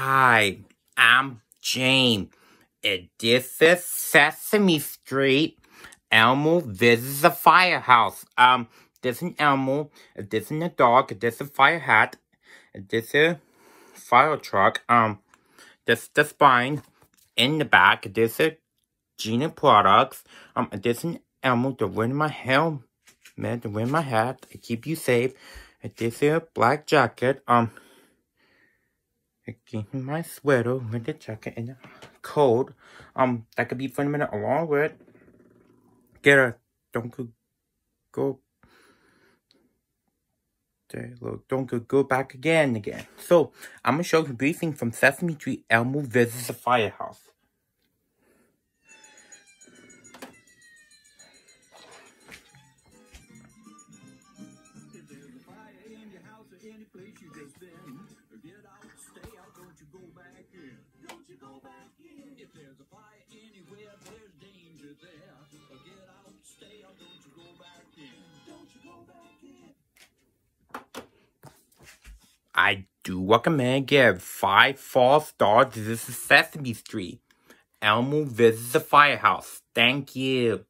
Hi, I'm James. And this is Sesame Street. Elmo visits a firehouse. Um, this is Elmo. This is a dog. This is a fire hat. This is a fire truck. Um, this is the spine. In the back, this is Gina products. Um, this is Elmo to win my helmet, to win my hat, to keep you safe. This is a black jacket. Um, Again, my sweater the jacket and the coat. Um, that could be fun a minute along with. Get a don't go go there, look, don't go, go back again again. So I'm gonna show you briefing from Sesame Street Elmo visits the firehouse. I do recommend give five false stars. This is Sesame Street. Elmo visits the firehouse. Thank you.